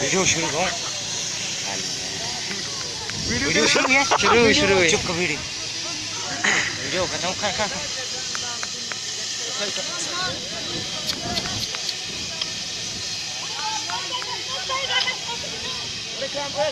Video शुरू हो video शुरू है शुरू शुरू है चुप वीडियो। वीडियो खत्म कर कर Camera,